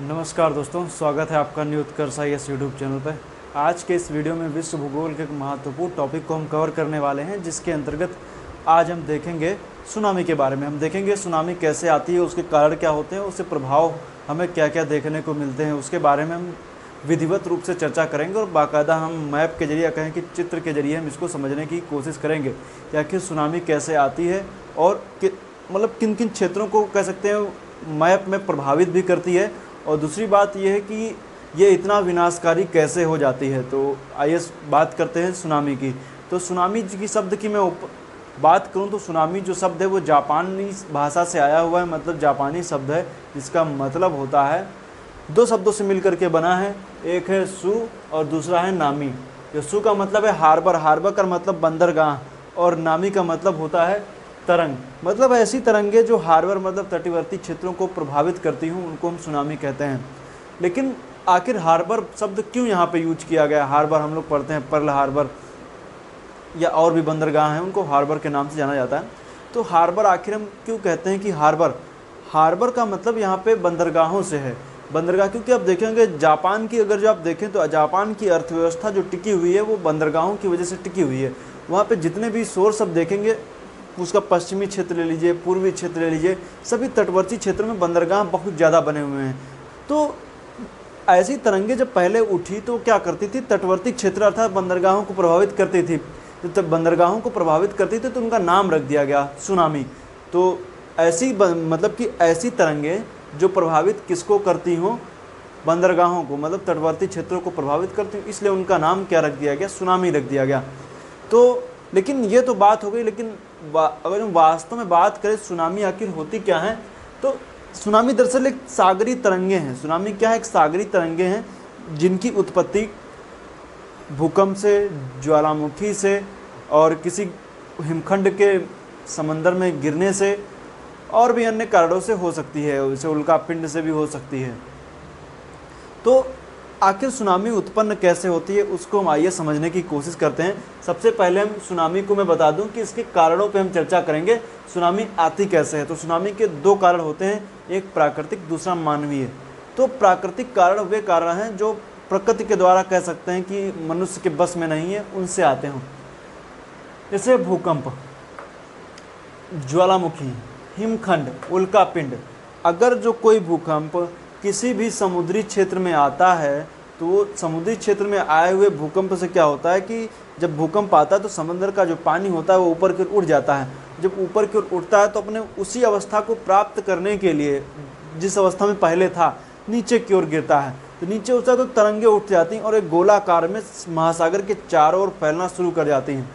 नमस्कार दोस्तों, स्वागत है आपका new Utkarsh I S YouTube channel पर आज के इस वीडियो में विश्व भूगोल के एक महत्वपूर्ण टॉपिक को हम कवर करने वाले हैं, जिसके अंतर्गत आज हम देखेंगे सुनामी के बारे में। हम देखेंगे सुनामी कैसे आती है, उसके कारण क्या होते हैं, उससे प्रभाव हमें क्या क्या देखने को मिलते हैं, उसके बारे में हम विधिवत रूप से चर्चा करेंगे और बाकायदा हम मैप के ज़रिए कहें कि चित्र के ज़रिए हम इसको समझने की कोशिश करेंगे कि आखिर सुनामी कैसे आती है और कि मतलब किन किन क्षेत्रों को कह सकते हैं, मैप में प्रभावित भी करती है और दूसरी बात यह है कि ये इतना विनाशकारी कैसे हो जाती है? तो आइए बात करते हैं सुनामी की। तो सुनामी की शब्द की मैं उप, बात करूँ तो सुनामी जो शब्द है वो जापानी भाषा से आया हुआ है मतलब जापानी शब्द है जिसका मतलब होता है दो शब्दों से मिलकर के बना है एक है सु और दूसरा है नामी। जो सु का मतलब है हार्बर हार्बर का मतलब बंदरगाह और नामी का मतलब होता है तरंग। मतलब ऐसी तरंगे जो हार्बर मतलब तटवर्ती क्षेत्रों को प्रभावित करती हूँ, उनको हम सुनामी कहते हैं। लेकिन आखिर हार्बर शब्द क्यों यहाँ पे यूज़ किया गया? हार्बर हम लोग पढ़ते हैं, पर्ल हार्बर या और भी बंदरगाह हैं, उनको हार्बर के नाम से जाना जाता है। तो हार्बर आखिर हम क्यों कहते हैं कि हार्बर? हार्बर का मतलब यहाँ पे बंदरगाहों से है। बंदरगाह क्योंकि आप देखेंगे जापान की अगर जो आप देखें तो जापान की अर्थव्यवस्था जो टिकी हुई है, वो बंदरगाहों की वजह से टिकी हुई है। वहाँ पे जितने भी सोर्स आप देखेंगे उसका पश्चिमी क्षेत्र ले लीजिए, पूर्वी क्षेत्र ले लीजिए, सभी तटवर्ती क्षेत्रों में बंदरगाह बहुत ज़्यादा बने हुए हैं। तो ऐसी तरंगे जब पहले उठी तो क्या करती थी? तटवर्ती क्षेत्र अर्थात बंदरगाहों को प्रभावित करती थी। तो बंदरगाहों को प्रभावित करती थी तो उनका नाम रख दिया गया, सुनामी। तो ऐसी मतलब कि ऐसी तरंगे जो प्रभावित किसको करती हों? बंदरगाहों को मतलब तटवर्ती क्षेत्रों को प्रभावित करती हूँ। इसलिए उनका नाम क्या रख दिया गया? सुनामी रख दिया गया। तो लेकिन ये तो बात हो गई, लेकिन अगर हम वास्तव में बात करें, सुनामी आखिर होती क्या है तो सुनामी दरअसल एक सागरी तरंगे हैं। सुनामी क्या है? एक सागरी तरंगे हैं, जिनकी उत्पत्ति भूकंप से, ज्वालामुखी से और किसी हिमखंड के समंदर में गिरने से और भी अन्य कारणों से हो सकती है। जैसे उल्का पिंड से भी हो सकती है। तो आखिर सुनामी उत्पन्न कैसे होती है, उसको हम आइए समझने की कोशिश करते हैं। सबसे पहले हम सुनामी को मैं बता दूँ कि इसके कारणों पे हम चर्चा करेंगे। सुनामी आती कैसे है? तो सुनामी के दो कारण होते हैं। एक प्राकृतिक, दूसरा मानवीय। तो प्राकृतिक कारण वे कारण हैं जो प्रकृति के द्वारा कह सकते हैं कि मनुष्य के बस में नहीं है, उनसे आते हों। जैसे भूकंप, ज्वालामुखी, हिमखंड उल्का पिंड अगर जो कोई भूकंप किसी भी समुद्री क्षेत्र में आता है तो समुद्री क्षेत्र में आए हुए भूकंप से क्या होता है कि जब भूकंप आता है तो समंदर का जो पानी होता है वो ऊपर की ओर उठ जाता है। जब ऊपर की ओर उठता है तो अपने उसी अवस्था को प्राप्त करने के लिए, जिस अवस्था में पहले था, नीचे की ओर गिरता है। तो नीचे उठता है तो तरंगे उठ जाती हैं और एक गोलाकार में महासागर के चारों ओर फैलना शुरू कर जाती हैं।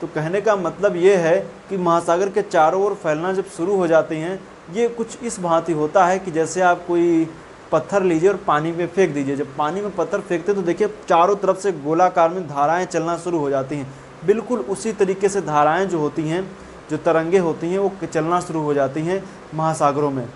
तो कहने का मतलब ये है कि महासागर के चारों ओर फैलना जब शुरू हो जाती हैं ये कुछ इस भांति होता है कि जैसे आप कोई पत्थर लीजिए और पानी में फेंक दीजिए। जब पानी में पत्थर फेंकते तो देखिए, चारों तरफ़ से गोलाकार में धाराएँ चलना शुरू हो जाती हैं। बिल्कुल उसी तरीके से धाराएँ जो होती हैं, जो तरंगे होती हैं, वो चलना शुरू हो जाती हैं महासागरों में।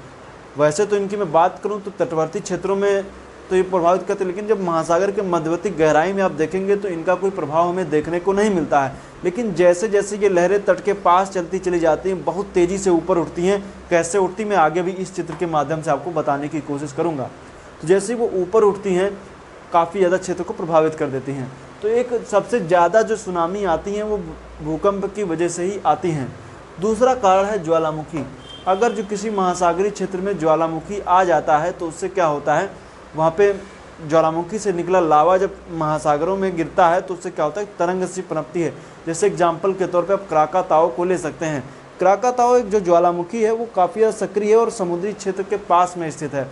वैसे तो इनकी मैं बात करूँ तो तटवर्ती क्षेत्रों में तो ये प्रभावित करते हैं। लेकिन जब महासागर के मध्यवर्ती गहराई में आप देखेंगे तो इनका कोई प्रभाव हमें देखने को नहीं मिलता है। लेकिन जैसे जैसे ये लहरें तट के पास चलती चली जाती हैं, बहुत तेज़ी से ऊपर उठती हैं, कैसे उठती मैं आगे भी इस चित्र के माध्यम से आपको बताने की कोशिश करूँगा। तो जैसे वो ऊपर उठती हैं, काफ़ी ज़्यादा क्षेत्र को प्रभावित कर देती हैं। तो एक सबसे ज़्यादा जो सुनामी आती हैं, वो भूकंप की वजह से ही आती हैं। दूसरा कारण है ज्वालामुखी। अगर जो किसी महासागरीय क्षेत्र में ज्वालामुखी आ जाता है तो उससे क्या होता है? वहाँ पे ज्वालामुखी से निकला लावा जब महासागरों में गिरता है तो उससे क्या होता है? तरंग सी पनपती है। जैसे एग्ज़ाम्पल के तौर पर आप क्राका ताओ को ले सकते हैं। क्राका ताओ एक जो ज्वालामुखी है, वो काफ़ी सक्रिय और समुद्री क्षेत्र के पास में स्थित है।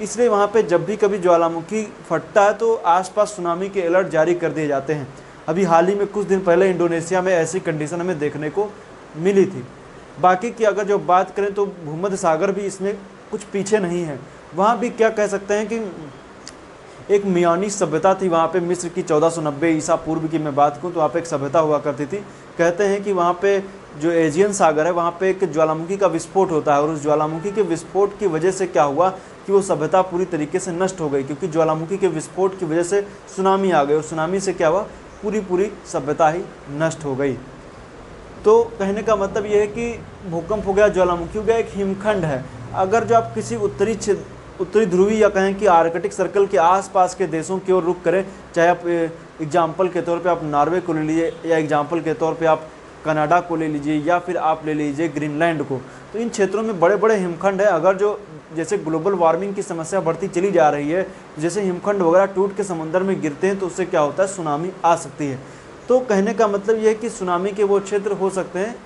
इसलिए वहाँ पे जब भी कभी ज्वालामुखी फटता है तो आसपास सुनामी के अलर्ट जारी कर दिए जाते हैं। अभी हाल ही में कुछ दिन पहले इंडोनेशिया में ऐसी कंडीशन हमें देखने को मिली थी। बाकी की अगर जो बात करें तो भूमध्य सागर भी इसमें कुछ पीछे नहीं है। वहाँ भी क्या कह सकते हैं कि एक मियानी सभ्यता थी, वहाँ पे मिस्र की 1490 ईसा पूर्व की मैं बात करूँ तो वहाँ पे एक सभ्यता हुआ करती थी। कहते हैं कि वहाँ पे जो एजियन सागर है, वहाँ पे एक ज्वालामुखी का विस्फोट होता है और उस ज्वालामुखी के विस्फोट की वजह से क्या हुआ कि वो सभ्यता पूरी तरीके से नष्ट हो गई, क्योंकि ज्वालामुखी के विस्फोट की वजह से सुनामी आ गई और सुनामी से क्या हुआ? पूरी पूरी सभ्यता ही नष्ट हो गई। तो कहने का मतलब ये है कि भूकंप हो गया, ज्वालामुखी हो गया, एक हिमखंड है। अगर जो आप किसी उत्तरी उत्तरी ध्रुवी या कहें कि आर्कटिक सर्कल के आसपास के देशों की ओर रुख करें। चाहे आप एग्ज़ाम्पल के तौर पे आप नॉर्वे को ले लीजिए या एग्ज़ाम्पल के तौर पे आप कनाडा को ले लीजिए या फिर आप ले लीजिए ग्रीनलैंड को। तो इन क्षेत्रों में बड़े बड़े हिमखंड हैं। अगर जो, जैसे ग्लोबल वार्मिंग की समस्या बढ़ती चली जा रही है, जैसे हिमखंड वगैरह टूट के समंदर में गिरते हैं तो उससे क्या होता है? सुनामी आ सकती है। तो कहने का मतलब ये है कि सुनामी के वो क्षेत्र हो सकते हैं।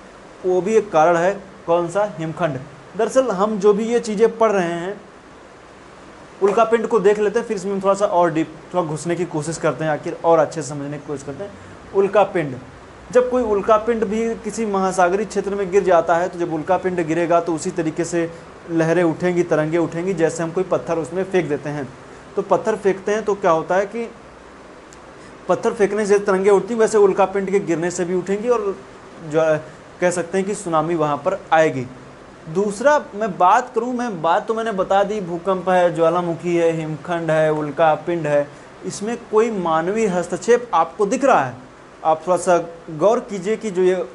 वो भी एक कारण है। कौन सा? हिमखंड। दरअसल हम जो भी ये चीज़ें पढ़ रहे हैं उल्का पिंड को देख लेते हैं, फिर इसमें थोड़ा सा और डीप थोड़ा घुसने की कोशिश करते हैं, आखिर और अच्छे से समझने की कोशिश करते हैं। उल्का पिंड, जब कोई उल्का पिंड भी किसी महासागरीय क्षेत्र में गिर जाता है तो जब उल्का पिंड गिरेगा तो उसी तरीके से लहरें उठेंगी, तरंगे उठेंगी, जैसे हम कोई पत्थर उसमें फेंक देते हैं। तो पत्थर फेंकते हैं तो क्या होता है कि पत्थर फेंकने से तरंगे उठती, वैसे उल्का पिंड के गिरने से भी उठेंगी और जो कह सकते हैं कि सुनामी वहाँ पर आएगी। दूसरा, मैं बात करूँ, मैं बात तो मैंने बता दी, भूकंप है, ज्वालामुखी है, हिमखंड है, उल्का पिंड है, इसमें कोई मानवीय हस्तक्षेप आपको दिख रहा है? आप थोड़ा सा गौर कीजिए कि जो ये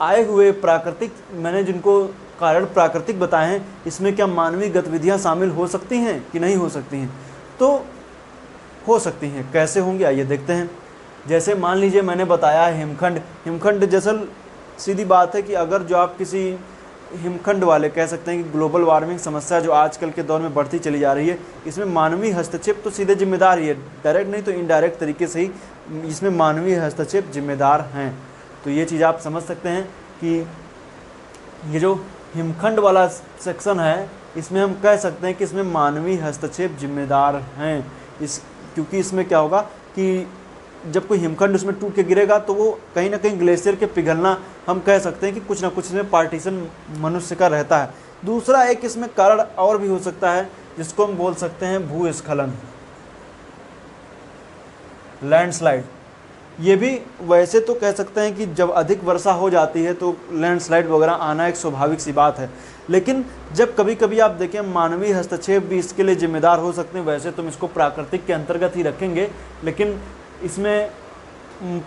आए हुए प्राकृतिक, मैंने जिनको कारण प्राकृतिक बताए हैं, इसमें क्या मानवीय गतिविधियाँ शामिल हो सकती हैं कि नहीं हो सकती हैं? तो हो सकती हैं। कैसे होंगी? आइए देखते हैं। जैसे मान लीजिए मैंने बताया हिमखंड हिमखंड जैसल सीधी बात है कि अगर जो आप किसी हिमखंड वाले कह सकते हैं कि ग्लोबल वार्मिंग समस्या जो आजकल के दौर में बढ़ती चली जा रही है, इसमें मानवीय हस्तक्षेप तो सीधे जिम्मेदार ही है डायरेक्ट नहीं तो इनडायरेक्ट तरीके से ही इसमें मानवीय हस्तक्षेप जिम्मेदार हैं। तो ये चीज़ आप समझ सकते हैं कि ये जो हिमखंड वाला सेक्शन है, इसमें हम कह सकते हैं कि इसमें मानवीय हस्तक्षेप जिम्मेदार हैं। इस, क्योंकि इसमें क्या होगा कि जब कोई हिमखंड उसमें टूट के गिरेगा तो वो कहीं ना कहीं ग्लेशियर के पिघलना हम कह सकते हैं कि कुछ ना कुछ इसमें पार्टीशन मनुष्य का रहता है। दूसरा एक इसमें कारण और भी हो सकता है, जिसको हम बोल सकते हैं भूस्खलन। लैंडस्लाइड ये भी वैसे तो कह सकते हैं कि जब अधिक वर्षा हो जाती है तो लैंडस्लाइड वगैरह आना एक स्वाभाविक सी बात है। लेकिन जब कभी कभी आप देखें, मानवीय हस्तक्षेप भी इसके लिए जिम्मेदार हो सकते हैं, वैसे तो हम इसको प्राकृतिक के अंतर्गत ही रखेंगे, लेकिन इसमें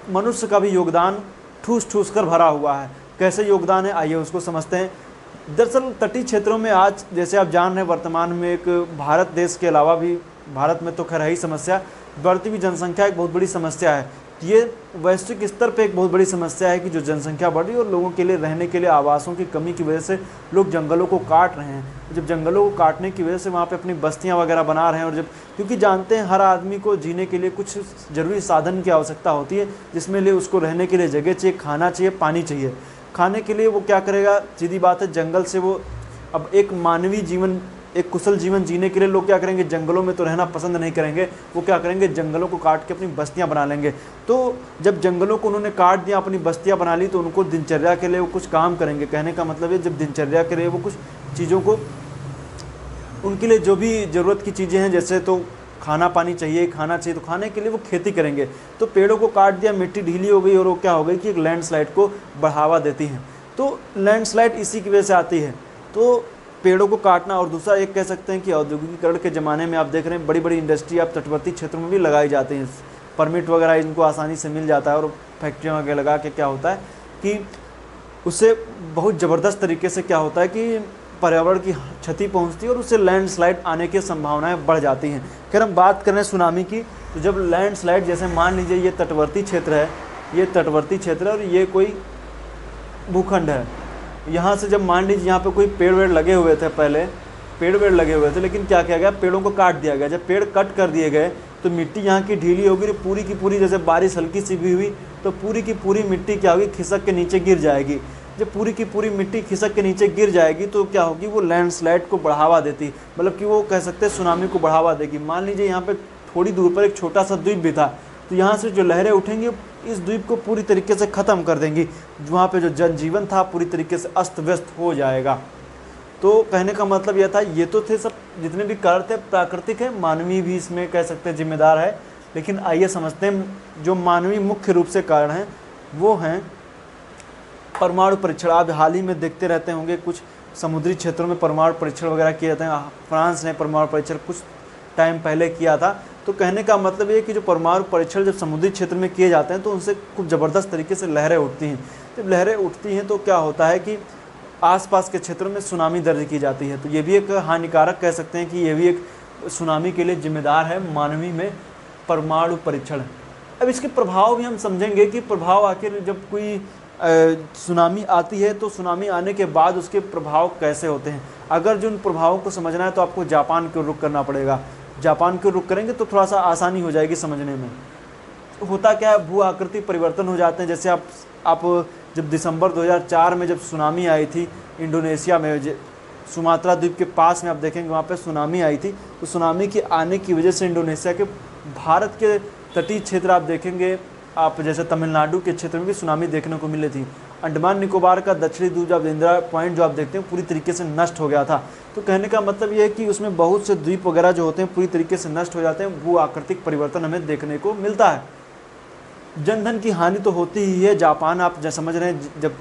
मनुष्य का भी योगदान ठूस ठूस कर भरा हुआ है। कैसे योगदान है, आइए उसको समझते हैं। दरअसल तटीय क्षेत्रों में आज, जैसे आप जान रहे हैं, वर्तमान में एक भारत देश के अलावा भी, भारत में तो खैर ही समस्या, बढ़ती हुई जनसंख्या एक बहुत बड़ी समस्या है। ये वैश्विक स्तर पे एक बहुत बड़ी समस्या है कि जो जनसंख्या बढ़ रही है और लोगों के लिए, रहने के लिए, आवासों की कमी की वजह से लोग जंगलों को काट रहे हैं। जब जंगलों को काटने की वजह से वहाँ पे अपनी बस्तियाँ वगैरह बना रहे हैं और जब, क्योंकि जानते हैं हर आदमी को जीने के लिए कुछ ज़रूरी साधन की आवश्यकता होती है, जिसमें लिए उसको रहने के लिए जगह चाहिए, खाना चाहिए, पानी चाहिए। खाने के लिए वो क्या करेगा? सीधी बात है, जंगल से वो अब एक मानवीय जीवन एक कुशल जीवन जीने के लिए लोग क्या करेंगे? जंगलों में तो रहना पसंद नहीं करेंगे। वो क्या करेंगे? जंगलों को काट के अपनी बस्तियाँ बना लेंगे। तो जब जंगलों को उन्होंने काट दिया, अपनी बस्तियाँ बना ली तो उनको दिनचर्या के लिए वो कुछ काम करेंगे। कहने का मतलब है, जब दिनचर्या के लिए वो कुछ चीज़ों को, उनके लिए जो भी ज़रूरत की चीज़ें हैं, जैसे तो खाना पानी चाहिए, खाना चाहिए तो खाने के लिए वो खेती करेंगे। तो पेड़ों को काट दिया, मिट्टी ढीली हो गई और वो क्या हो गई कि एक लैंडस्लाइड को बढ़ावा देती हैं। तो लैंडस्लाइड इसी की वजह से आती है। तो पेड़ों को काटना और दूसरा एक कह सकते हैं कि औद्योगिकीकरण के ज़माने में आप देख रहे हैं बड़ी बड़ी इंडस्ट्री आप तटवर्ती क्षेत्रों में भी लगाई जाती हैं। परमिट वगैरह इनको आसानी से मिल जाता है और फैक्ट्रियाँ वगैरह लगा के क्या होता है कि उससे बहुत ज़बरदस्त तरीके से क्या होता है कि पर्यावरण की क्षति पहुँचती है और उससे लैंडस्लाइड आने की संभावनाएँ बढ़ जाती हैं। खैर हम बात करें सुनामी की तो जब लैंडस्लाइड जैसे मान लीजिए ये तटवर्ती क्षेत्र है, ये तटवर्ती क्षेत्र है और ये कोई भूखंड है यहाँ से जब मान लीजिए यहाँ पे कोई पेड़ वेड़ लगे हुए थे पहले, पेड़ वेड़ लगे हुए थे, लेकिन क्या किया गया? पेड़ों को काट दिया गया। जब पेड़ कट कर दिए गए तो मिट्टी यहाँ की ढीली होगी पूरी की पूरी जैसे बारिश हल्की सी भी हुई तो पूरी की पूरी मिट्टी क्या होगी? खिसक के नीचे गिर जाएगी। जब पूरी की पूरी मिट्टी खिसक के नीचे गिर जाएगी तो क्या होगी? वो लैंडस्लाइड को बढ़ावा देती मतलब कि वो कह सकते हैं सुनामी को बढ़ावा देगी। मान लीजिए यहाँ पे थोड़ी दूर पर एक छोटा सा द्वीप भी था तो यहाँ से जो लहरें उठेंगी इस द्वीप को पूरी तरीके से ख़त्म कर देंगी। वहाँ पे जो जनजीवन था, पूरी तरीके से अस्त व्यस्त हो जाएगा। तो कहने का मतलब यह था, ये तो थे सब, जितने भी कारण थे, प्राकृतिक है, मानवीय भी इसमें कह सकते हैं जिम्मेदार है। लेकिन आइए समझते हैं, जो मानवीय मुख्य रूप से कारण हैं, वो हैं, परमाणु परीक्षण। आप हाल ही में देखते रहते होंगे, कुछ समुद्री क्षेत्रों में परमाणु परीक्षण वगैरह किए जाते हैं। फ्रांस ने परमाणु परीक्षण कुछ टाइम पहले किया था तो कहने का मतलब ये कि जो परमाणु परीक्षण जब समुद्री क्षेत्र में किए जाते हैं तो उनसे खूब ज़बरदस्त तरीके से लहरें उठती हैं। जब लहरें उठती हैं तो क्या होता है कि आसपास के क्षेत्रों में सुनामी दर्ज की जाती है। तो ये भी एक हानिकारक कह सकते हैं कि ये भी एक सुनामी के लिए जिम्मेदार है मानवी में परमाणु परीक्षण। अब इसके प्रभाव भी हम समझेंगे कि प्रभाव आखिर जब कोई सुनामी आती है तो सुनामी आने के बाद उसके प्रभाव कैसे होते हैं। अगर जो उन प्रभावों को समझना है तो आपको जापान को रुख करना पड़ेगा। जापान को रुख करेंगे तो थोड़ा सा आसानी हो जाएगी समझने में। होता क्या है, भू आकृति परिवर्तन हो जाते हैं, जैसे आप आप जब दिसंबर 2004 में जब सुनामी आई थी इंडोनेशिया में सुमात्रा द्वीप के पास में आप देखेंगे, वहाँ पे सुनामी आई थी। तो सुनामी के आने की वजह से इंडोनेशिया के भारत के तटीय क्षेत्र आप देखेंगे, आप जैसे तमिलनाडु के क्षेत्र में भी सुनामी देखने को मिली थी। अंडमान निकोबार का दक्षिणी द्वीप जब इंदिरा पॉइंट जो आप देखते हैं पूरी तरीके से नष्ट हो गया था। तो कहने का मतलब ये है कि उसमें बहुत से द्वीप वगैरह जो होते हैं पूरी तरीके से नष्ट हो जाते हैं भू आकृतिक परिवर्तन हमें देखने को मिलता है। जनधन की हानि तो होती ही है जापान आप समझ रहे हैं जब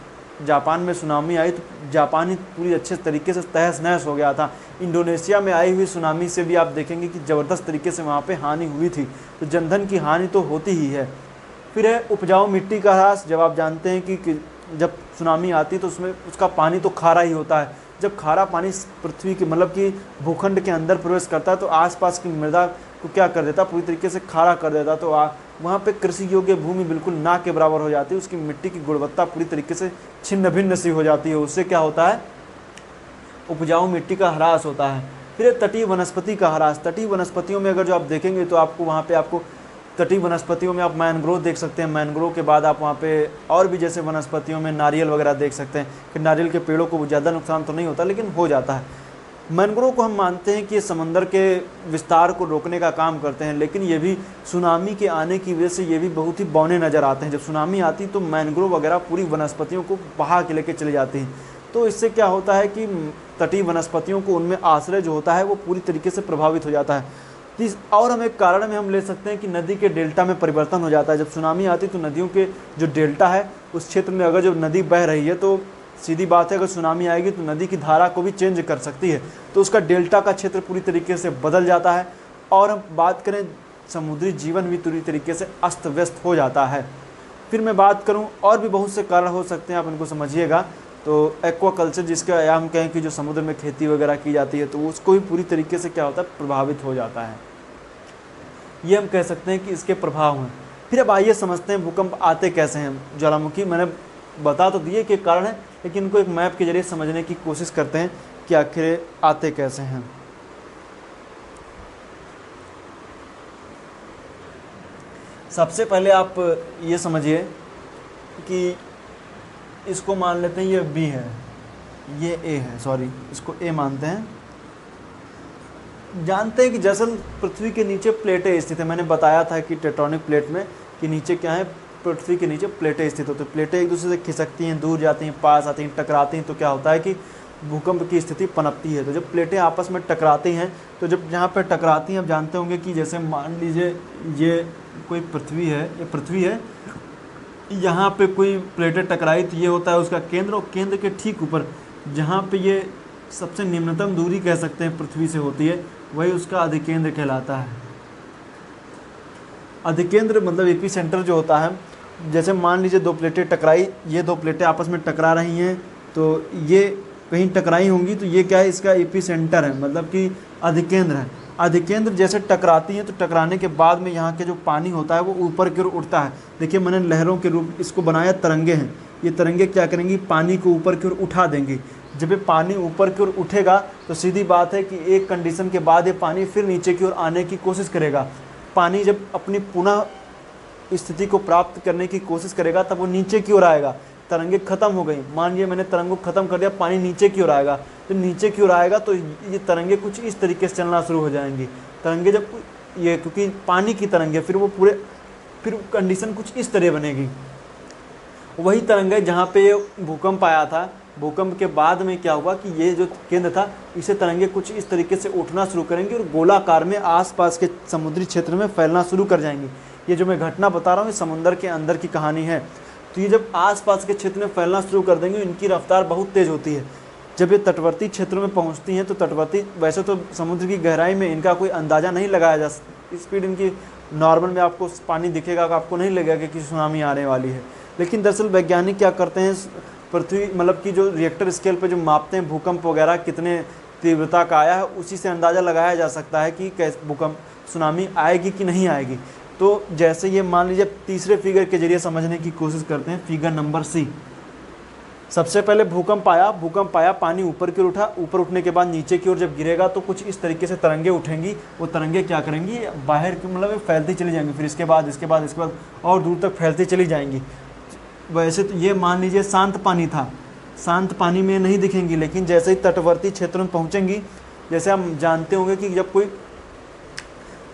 जापान में सुनामी आई तो जापान ही पूरी अच्छे तरीके से तहस नहस हो गया था। इंडोनेशिया में आई हुई सुनामी से भी आप देखेंगे कि ज़बरदस्त तरीके से वहाँ पे हानि हुई थी। तो जनधन की हानि तो होती ही है। फिर है उपजाऊ मिट्टी का ह्रास जब आप जानते हैं कि, कि जब सुनामी आती तो उसमें उसका पानी तो खारा ही होता है। जब खारा पानी पृथ्वी के मतलब कि भूखंड के अंदर प्रवेश करता है तो आसपास की मृदा को क्या कर देता पूरी तरीके से खारा कर देता तो आ, वहाँ पे कृषि योग्य भूमि बिल्कुल ना के बराबर हो जाती है। उसकी मिट्टी की गुणवत्ता पूरी तरीके से छिन्न भिन्न सी हो जाती है। उससे क्या होता है? उपजाऊ मिट्टी का ह्रास होता है। फिर तटीय वनस्पति का ह्रास। तटीय वनस्पतियों में अगर जो आप देखेंगे तो आपको वहाँ पे आपको तटीय वनस्पतियों में आप मैनग्रोव देख सकते हैं। मैनग्रोव के बाद आप वहाँ पे और भी जैसे वनस्पतियों में नारियल वगैरह देख सकते हैं कि नारियल के पेड़ों को ज़्यादा नुकसान तो नहीं होता, लेकिन हो जाता है। मैनग्रोव को हम मानते हैं कि ये समंदर के विस्तार को रोकने का काम करते हैं, लेकिन ये भी सुनामी के आने की वजह से ये भी बहुत ही बौने नज़र आते हैं। जब सुनामी आती तो मैनग्रोव वगैरह पूरी वनस्पतियों को बहा के लेके चले जाती हैं। तो इससे क्या होता है कि तटीय वनस्पतियों को उनमें आश्रय जो होता है वो पूरी तरीके से प्रभावित हो जाता है। इस और हम एक कारण में हम ले सकते हैं कि नदी के डेल्टा में परिवर्तन हो जाता है। जब सुनामी आती तो नदियों के जो डेल्टा है, उस क्षेत्र में अगर जब नदी बह रही है तो सीधी बात है, अगर सुनामी आएगी तो नदी की धारा को भी चेंज कर सकती है। तो उसका डेल्टा का क्षेत्र पूरी तरीके से बदल जाता है और हम बात करें, समुद्री जीवन भी पूरी तरीके से अस्त व्यस्त हो जाता है। फिर मैं बात करूँ, और भी बहुत से कारण हो सकते हैं, आप इनको समझिएगा। तो एक्वा कल्चर जिसका या हम कहें कि जो समुद्र में खेती वगैरह की जाती है तो उसको भी पूरी तरीके से क्या होता है, प्रभावित हो जाता है। ये हम कह सकते हैं कि इसके प्रभाव हैं। फिर अब आइए समझते हैं भूकंप आते कैसे हैं। ज्वालामुखी मैंने बता तो दिए कि कारण है, लेकिन इनको एक मैप के ज़रिए समझने की कोशिश करते हैं कि आखिर आते कैसे हैं। सबसे पहले आप ये समझिए कि इसको मान लेते हैं, ये बी है। ये ए है सॉरी इसको ए मानते हैं। जानते हैं कि जैसल पृथ्वी के नीचे प्लेटें स्थित है। मैंने बताया था कि टेट्रॉनिक प्लेट में कि नीचे क्या है? पृथ्वी के नीचे प्लेटें स्थित होती हैं। प्लेटें एक दूसरे से खिसकती हैं, दूर जाती हैं, पास आती हैं, टकराती हैं। तो क्या होता है कि भूकंप की स्थिति पनपती है। तो जब प्लेटें आपस में टकराती हैं तो जब जहाँ पर टकराती हैं, आप जानते होंगे कि जैसे मान लीजिए ये कोई पृथ्वी है, ये पृथ्वी है यहाँ पे कोई प्लेटें टकराई तो ये होता है उसका केंद्र और केंद्र के ठीक ऊपर, जहाँ पे ये सबसे निम्नतम दूरी कह सकते हैं पृथ्वी से होती है, वही उसका अधिकेंद्र कहलाता है। अधिकेंद्र मतलब एपी सेंटर जो होता है। जैसे मान लीजिए दो प्लेटें टकराई, ये दो प्लेटें आपस में टकरा रही हैं तो ये कहीं टकराई होंगी तो ये क्या है, इसका एपी सेंटर है मतलब कि अधिकेंद्र है। अधिकेंद्र जैसे टकराती हैं तो टकराने के बाद में यहाँ के जो पानी होता है, वो ऊपर की ओर उठता है। देखिए, मैंने लहरों के रूप, इसको बनाया तरंगे हैं। ये तरंगे क्या करेंगी? पानी को ऊपर की ओर उठा देंगी। जब ये पानी ऊपर की ओर उठेगा तो सीधी बात है कि एक कंडीशन के बाद ये पानी फिर नीचे की ओर आने की कोशिश करेगा। पानी जब अपनी पुनः स्थिति को प्राप्त करने की कोशिश करेगा, तब वो नीचे की ओर आएगा। तरंगे खत्म हो गई। मान लीजिए मैंने तरंगों खत्म कर दिया, पानी नीचे की ओर आएगा। तो नीचे की ओर आएगा तो ये तरंगे कुछ इस तरीके से चलना शुरू हो जाएँगी। तरंगे जब ये क्योंकि पानी की तरंगे, फिर वो पूरे फिर कंडीशन कुछ इस तरह बनेगी। वही तरंगे जहाँ पे ये भूकंप आया था। भूकंप के बाद में क्या हुआ कि ये जो केंद्र था, इसे तरंगे कुछ इस तरीके से उठना शुरू करेंगे और गोलाकार में आसपास के समुद्री क्षेत्र में फैलना शुरू कर जाएँगी। ये जो मैं घटना बता रहा हूँ, ये समुद्र के अंदर की कहानी है। तो ये जब आसपास के क्षेत्र में फैलना शुरू कर देंगे इनकी रफ्तार बहुत तेज़ होती है। जब ये तटवर्ती क्षेत्रों में पहुँचती हैं तो तटवर्ती, वैसे तो समुद्र की गहराई में इनका कोई अंदाज़ा नहीं लगाया जा स्पीड इनकी नॉर्मल में आपको पानी दिखेगा, आपको नहीं लगेगा कि सुनामी आने वाली है। लेकिन दरअसल वैज्ञानिक क्या करते हैं, पृथ्वी मतलब कि जो रिएक्टर स्केल पर जो मापते हैं, भूकंप वगैरह, कितने तीव्रता का आया है, उसी से अंदाज़ा लगाया जा सकता है कि कैसे, भूकंप, सुनामी आएगी कि नहीं आएगी। तो जैसे ये मान लीजिए तीसरे फिगर के ज़रिए समझने की कोशिश करते हैं फिगर नंबर सी सबसे पहले भूकंप आया भूकंप आया, पानी ऊपर की ओर उठा, ऊपर उठने के बाद नीचे की ओर जब गिरेगा तो कुछ इस तरीके से तरंगे उठेंगी, वो तरंगे क्या करेंगी, बाहर की मतलब फैलती चली जाएँगी, फिर इसके बाद इसके बाद इसके बाद और दूर तक फैलती चली जाएँगी। वैसे तो ये मान लीजिए शांत पानी था, शांत पानी में नहीं दिखेंगी, लेकिन जैसे ही तटवर्ती क्षेत्र में पहुँचेंगी, जैसे हम जानते होंगे कि जब कोई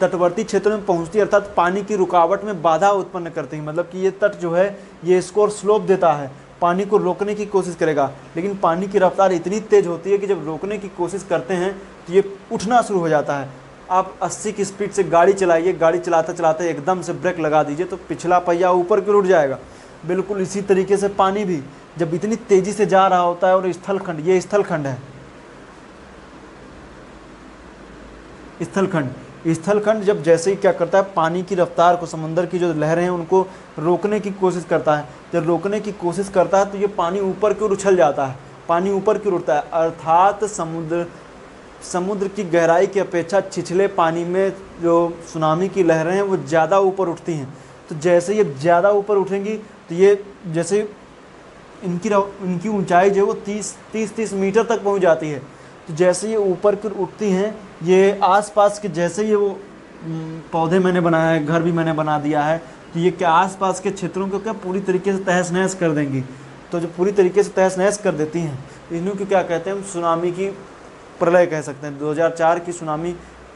तटवर्ती क्षेत्रों में पहुँचती है, अर्थात पानी की रुकावट में बाधा उत्पन्न करती है। मतलब कि ये तट जो है, ये स्कोर स्लोप देता है। पानी को रोकने की कोशिश करेगा। लेकिन पानी की रफ्तार इतनी तेज़ होती है कि जब रोकने की कोशिश करते हैं तो ये उठना शुरू हो जाता है। आप 80 की स्पीड से गाड़ी चलाइए, गाड़ी चलाते चलाते एकदम से ब्रेक लगा दीजिए तो पिछला पहिया ऊपर की उठ जाएगा। बिल्कुल इसी तरीके से पानी भी, जब इतनी तेज़ी से जा रहा होता है और स्थलखंड, ये स्थलखंड है। स्थलखंड। स्थलखंड जब जैसे ही क्या करता है, पानी की रफ्तार को, समंदर की जो लहरें हैं, उनको रोकने की कोशिश करता है। जब रोकने की कोशिश करता है तो ये पानी ऊपर की ओर उछल जाता है। पानी ऊपर की ओर उठता है। अर्थात समुद्र समुद्र की गहराई की अपेक्षा छिछले पानी में जो सुनामी की लहरें हैं, वो ज़्यादा ऊपर उठती हैं। तो जैसे ये ज़्यादा ऊपर उठेंगी तो ये जैसे इनकी इनकी ऊंचाई जो है, वो तीस तीस तीस मीटर तक पहुँच जाती है। तो जैसे ये ऊपर की उठती हैं, ये आसपास के जैसे ये वो पौधे मैंने बनाया है घर भी मैंने बना दिया है तो ये क्या आसपास के क्षेत्रों को क्या पूरी तरीके से तहस नहस कर देंगी? तो जो पूरी तरीके से तहस नहस कर देती हैं, इन्हों को क्या कहते हैं, हम सुनामी की प्रलय कह सकते हैं। 2004 की सुनामी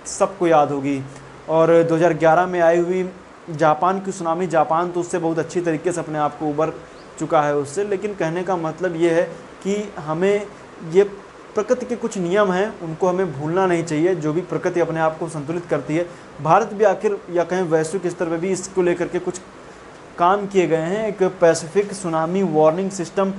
सबको याद होगी और 2011 में आई हुई जापान की सुनामी, जापान तो उससे बहुत अच्छी तरीके से अपने आप को उबर चुका है उससे, लेकिन कहने का मतलब ये है कि हमें ये प्रकृति के कुछ नियम हैं, उनको हमें भूलना नहीं चाहिए, जो भी प्रकृति अपने आप को संतुलित करती है। भारत भी आखिर या कहें वैश्विक स्तर पर भी इसको लेकर के कुछ काम किए गए हैं। एक पैसिफिक सुनामी वार्निंग सिस्टम,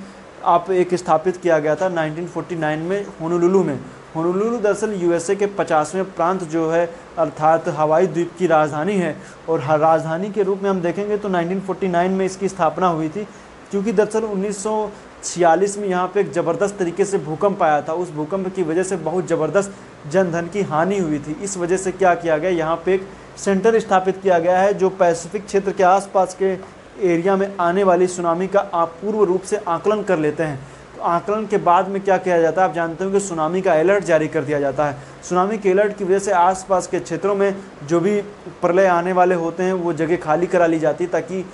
आप एक स्थापित किया गया था 1949 में होनोलुलु में। होनोलुलु दरअसल यूएसए के पचासवें प्रांत जो है, अर्थात हवाई द्वीप की राजधानी है। और हर राजधानी के रूप में हम देखेंगे तो 1949 में इसकी स्थापना हुई थी, क्योंकि दरअसल उन्नीस सौ छियालीस में यहाँ पे एक ज़बरदस्त तरीके से भूकंप आया था। उस भूकंप की वजह से बहुत ज़बरदस्त जनधन की हानि हुई थी। इस वजह से क्या किया गया? यहाँ पे एक सेंटर स्थापित किया गया है, जो पैसिफिक क्षेत्र के आसपास के एरिया में आने वाली सुनामी का आप पूर्व रूप से आकलन कर लेते हैं। तो आकलन के बाद में क्या किया जाता है? आप जानते हो कि सुनामी का अलर्ट जारी कर दिया जाता है। सुनामी के अलर्ट की वजह से आसपास के क्षेत्रों में जो भी प्रलय आने वाले होते हैं, वो जगह खाली करा ली जाती ताकि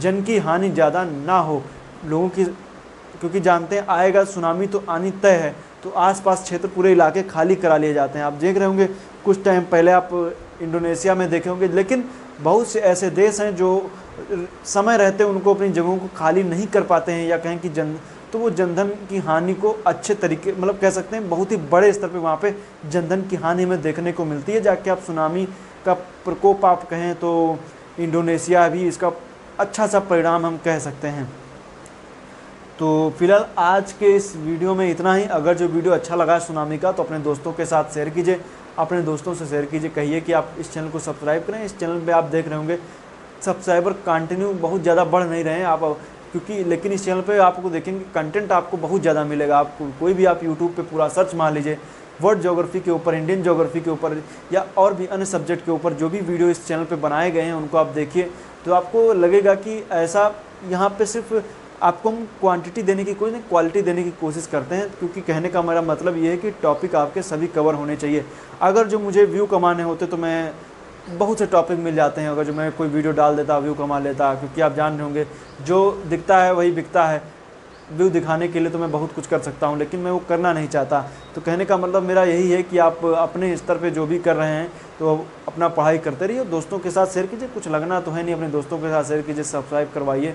जन की हानि ज़्यादा ना हो। लोगों की क्योंकि जानते हैं आएगा सुनामी तो आनी तय है तो आसपास क्षेत्र पूरे इलाके खाली करा लिए जाते हैं। आप देख रहे होंगे, कुछ टाइम पहले आप इंडोनेशिया में देखे होंगे, लेकिन बहुत से ऐसे देश हैं जो समय रहते उनको अपनी जगहों को खाली नहीं कर पाते हैं या कहें कि जन तो वो जनधन की हानि को अच्छे तरीके मतलब कह सकते हैं बहुत ही बड़े स्तर पे वहाँ पे जनधन की हानि में देखने को मिलती है। जाके आप सुनामी का प्रकोप आप कहें तो इंडोनेशिया भी इसका अच्छा सा परिणाम हम कह सकते हैं। तो फ़िलहाल आज के इस वीडियो में इतना ही। अगर जो वीडियो अच्छा लगा है सुनामी का तो अपने दोस्तों के साथ शेयर कीजिए। अपने दोस्तों से शेयर कीजिए। कहिए कि आप इस चैनल को सब्सक्राइब करें। इस चैनल पे आप देख रहे होंगे सब्सक्राइबर कंटिन्यू बहुत ज़्यादा बढ़ नहीं रहे हैं। आप क्योंकि लेकिन इस चैनल पे आपको देखेंगे कंटेंट आपको बहुत ज़्यादा मिलेगा। आपको कोई भी आप यूट्यूब पे पूरा सर्च मार लीजिए। वर्ल्ड जोग्राफी के ऊपर इंडियन जोग्राफी के ऊपर, या और भी अन्य सब्जेक्ट के ऊपर जो भी वीडियो इस चैनल पे बनाए गए हैं, उनको आप देखिए। तो आपको लगेगा कि ऐसा यहाँ पे सिर्फ़ आपको हम क्वांटिटी देने की कोशिश नहीं क्वालिटी देने की कोशिश करते हैं, क्योंकि कहने का मेरा मतलब ये है कि टॉपिक आपके सभी कवर होने चाहिए। अगर जो मुझे व्यू कमाने होते तो मैं बहुत से टॉपिक मिल जाते हैं, अगर जो मैं कोई वीडियो डाल देता व्यू कमा लेता, क्योंकि आप जान रहे होंगे, जो दिखता है वही बिकता है। व्यू दिखाने के लिए तो मैं बहुत कुछ कर सकता हूँ, लेकिन मैं वो करना नहीं चाहता। तो कहने का मतलब मेरा यही है कि आप अपने स्तर पे जो भी कर रहे हैं तो अपना पढ़ाई करते रहिए, दोस्तों के साथ शेयर कीजिए, कुछ लगना तो है नहीं, अपने दोस्तों के साथ शेयर कीजिए सब्सक्राइब करवाइए।